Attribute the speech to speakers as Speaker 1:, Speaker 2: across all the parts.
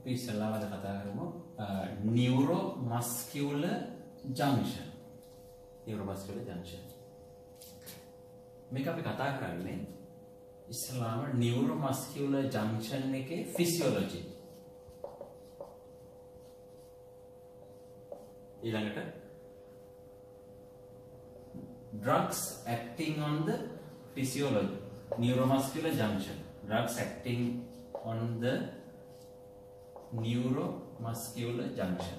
Speaker 1: අපි ඉස්සෙල්ලාම අද කතා කරමු. Neuro muscular junction neuro muscular junction මේක අපි කතා කරන්නේ ඉස්සෙල්ලාම නියුරෝ මස්කියුලර් ජංක්ෂන් එකේ ෆිසියොලොජි ඊළඟට drugs acting on the physiology. neuromuscular junction drugs acting on the neuromuscular junction.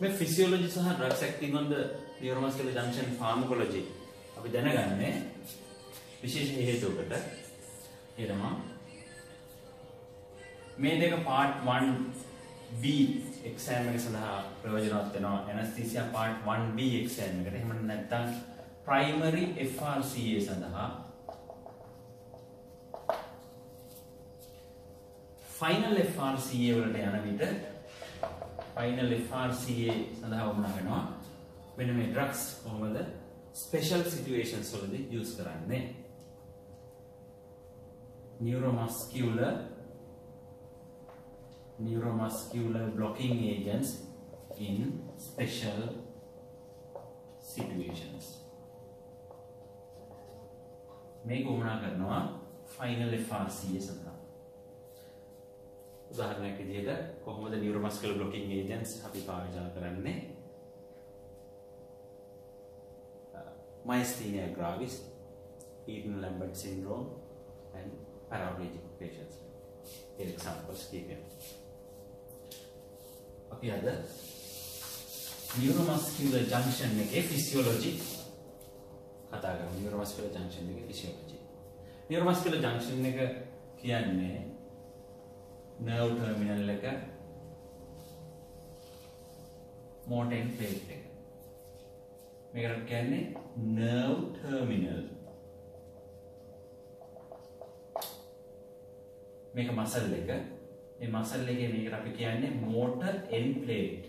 Speaker 1: මේ ෆිසියෝලොජි සහ drugs acting on the neuromuscular junction pharmacology අපි දැනගන්නේ විශේෂ හේතුවකට. ඒ තමයි මේ දෙක part 1B එක්සෑම් එක සඳහා ප්‍රයෝජනවත් වෙනවා. ඇනස්තීසියා part 1B එක්සෑම් එකට. එහෙම නැත්නම් primary FRCA සඳහා ෆයිනල් FRCA වලට යන විට ෆයිනල් FRCA සඳහා වුණා වෙනවා. මෙන්න මේ ඩ්‍රග්ස් කොහොමද? ස්පෙෂල් සිටුේෂන්ස් වලදී යූස් කරන්නේ. neuromuscular neuromuscular blocking agents in special situations. මේක උමනා කරනවා ෆයිනල් FRCA සඳහා. උදාහරණයක් විදිහට කොහොමද neuromuscular blocking agents අපි පාවිච්චි කරන්නේ? Uh, myasthenia gravis Eden Lambert syndrome and paraplegic patients. Here examples given අපි අද neuromuscular junction එකේ physiology කතා කරමු. Neuromuscular junction එකේ physiology. Neuromuscular junction එක කියන්නේ nerve terminal එක motor plate එක. මේකට කියන්නේ nerve terminal මේක මසල් එක. මේ මසල් එකේ මේකට අපි කියන්නේ motor end plate.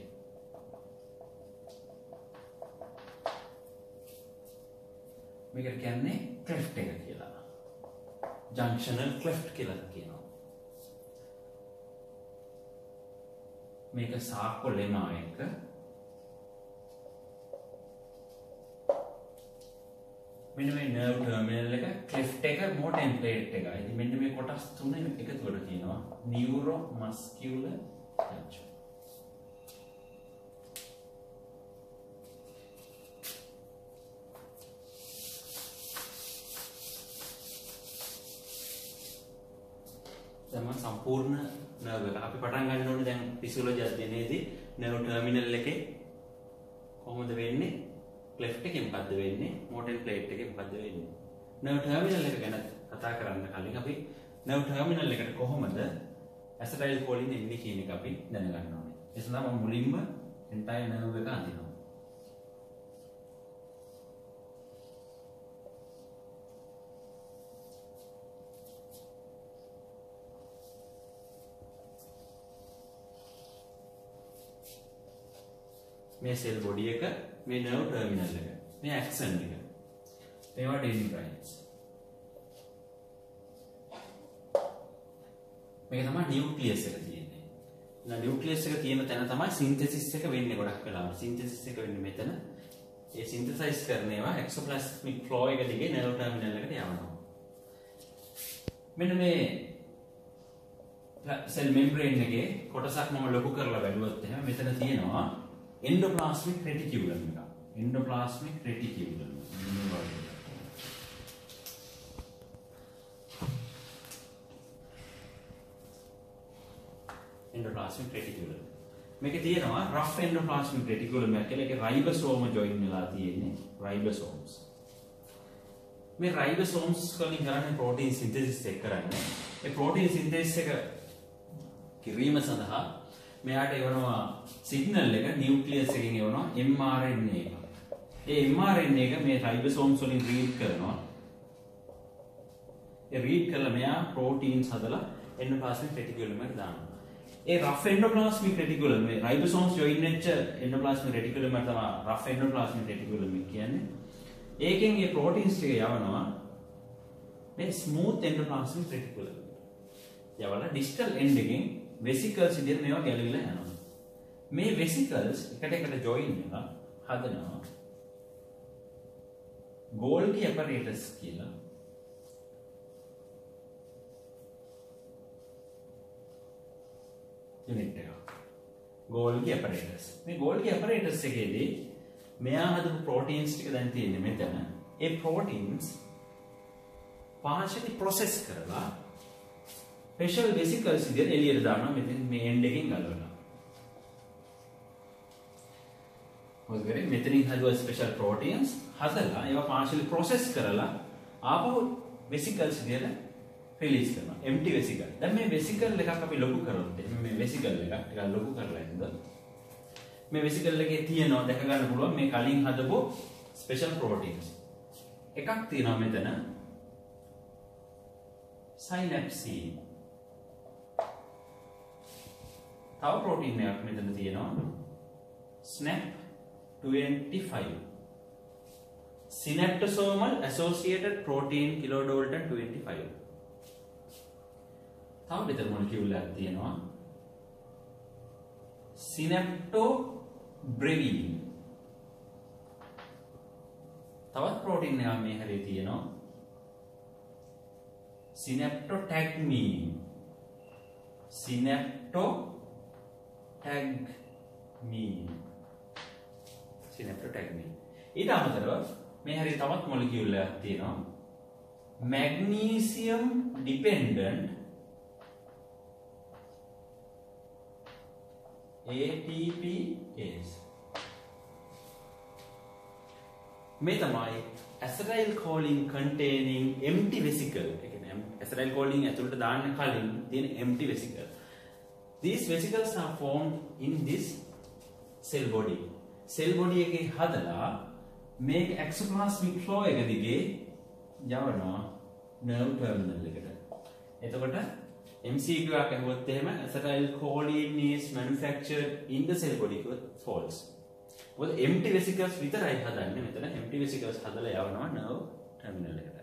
Speaker 1: මේකට කියන්නේ cleft එක කියලා. Junctional cleft කියලා කියනවා. මේක සාක්කො ලෙමා එක මෙන්න මේ nerve terminal එක cleft එක more template එක. ඉතින් මෙන්න මේ කොටස් තුන එකතුවට කියනවා neuromuscular junction. දැන් මම සම්පූර්ණ nerve එක අපි පටන් ගන්න ඕනේ දැන් physiology අධ්‍යයනයේදී nerve terminal එකේ කොහොමද වෙන්නේ? ක්ලෙෆ්ට් එකේ මොකද්ද වෙන්නේ? මෝටර් ප්ලේට් එකේ මොකද්ද වෙන්නේ? නර්ව් ටර්මිනල් එක ගැන කතා කරන්න කලින් අපි නර්ව් ටර්මිනල් එකට කොහොමද ඇසටයිල් කොලින් එන්නේ කියන එක අපි දැනගන්න ඕනේ. ඒ සඳහා මම මුලින්ම එන්ටයර් නර්ව් එක අඳිනවා. මේ සෙල් බොඩි එක මේ නර්ව් ටර්මිනල් එක මේ ඇක්සන් එක. මේවා ඩෙන්ඩ්‍රයිට්ස් මේක තමයි නියුක්ලියස් එක තියෙන්නේ. නා නියුක්ලියස් එක තියෙන තැන තමයි සින්තෙසිස් එක වෙන්නේ ගොඩක් වෙලාවට. සින්තෙසිස් එක වෙන්නේ මෙතන. ඒ සින්තසයිස් කරන ඒවා එක්සෝප්ලාස්මික් ෆ්ලෝ එක දිගේ නර්ව් ටර්මිනල් එකට යවනවා. මෙන්න මේ සෙල් මෙම්බ්‍රේන් එකේ කොටසක් මම ලොකු කරලා බැලුවොත් එහෙනම් මෙතන තියෙනවා. Endoplasmic reticulum එක. Endoplasmic reticulum. Endoplasmic reticulum. මේකේ තියෙනවා rough endoplasmic reticulum එක කියලා. ඒකේ ribosome join වෙලා තියෙන්නේ. Ribosomes. මේ ribosomes වලින් කරන්නේ protein synthesis එක කරන්නේ. ඒ protein synthesis එක කිරීම සඳහා මෙයාට එවනවා සිග්නල් එක නියුක්ලියස් එකෙන් එවනවා mRNA එක. ඒ mRNA එක මේ රයිබෝසෝම්ස් වලින් රීඩ් කරනවා. ඒ රීඩ් කරලා මෙයා ප්‍රෝටීන්ස් හදලා එන්ඩෝප්ලාස්මික් රෙටිකියුලම් එකට දානවා. ඒ රෆ් එන්ඩෝප්ලාස්මික් රෙටිකියුලම් මේ රයිබෝසෝම්ස් ජොයින් වෙච්ච එන්ඩෝප්ලාස්මික් රෙටිකියුලම් එක තමයි රෆ් එන්ඩෝප්ලාස්මික් රෙටිකියුලම් කියන්නේ. ඒකෙන් මේ ප්‍රෝටීන්ස් ටික යවනවා ඒ ස්මූත් එන්ඩෝප්ලාස්මික් රෙටිකුලම් යවලා ඩිස්ටල් එන්ඩ් එකෙන් වෙසිකල්ස් විදිහට මේවා ගැලවිලා යනවා. මේ වෙසිකල්ස් එකට එකට ජොයින් වෙලා හදනවා. ගෝල්ඩි ඇපරේටස් කියලා. යුනිට් එකක්. ගෝල්ඩි ඇපරේටස් මේ ගෝල්ඩි ඇපරේටස් එකේදී මෙයා හදපු ප්‍රෝටීන්ස් ටික දැන් තියෙන්නේ මෙතන. ඒ ප්‍රෝටීන්ස් පාචනි ප්‍රොසෙස් කරලා ස්පෙෂල් වෙසිකල්ස් විදිහට එළියට දානවා. මෙතන මේ එන්ඩ් එකෙන් ගලවලා මොකද කරේ? මෙතනින් හදුවා ස්පෙෂල් ප්‍රෝටීන්ස් හදලා ඒවා පාර්ශලි ප්‍රොසෙස් කරලා ආපහු වෙසිකල්ස් විදිහට රිලීස් කරනවා. එම්ටි වෙසිකල් දැන් මේ වෙසිකල් එකක් අපි ලොකු කරොත් මේ වෙසිකල් එකක් ටිකක් ලොකු කරලා ඉඳලා මේ වෙසිකල් එකේ තියෙනවා දැක ගන්න පුළුවන් මේ කලින් හදපු ස්පෙෂල් ප්‍රෝටීන්ස් එකක් තියෙනවා මෙතන. සයිනැප්සින් තව ප්‍රෝටීන් එකක් මෙතන තියෙනවා. SNAP 25 synaptosomal associated protein kilodalton 25 තව මෙතන මොලිකියුල් එකක් තියෙනවා? Synaptobrevin තවත් ප්‍රෝටීන් එකක් මේ හැරේ තියෙනවා. Synaptotagmin synaptotagmin synaptotagmin ඊට අමතරව මේ හැරි තවත් මොලිකියුල් එකක් තියෙනවා. Magnesium dependent ATPase මේ තමයි ඇසරයිල් කෝලින් containing empty vesicle. ඒ කියන්නේ ඇසරයිල් කෝලින් ඇතුළට දාන්න කලින් තියෙන empty vesicle. These vesicles are formed in this cell body cell body එකේ හදලා මේක exoplasmic flow එක දිගේ යවනවා nerve terminal එකට එතකොට MCQ එකක් ඇහුවොත් එහෙම acetyl choline is manufactured in the cell body කිව්වොත් false. මොකද empty vesicles විතරයි හදන්නේ මෙතන empty vesicles හදලා යවනවා nerve terminal එකට.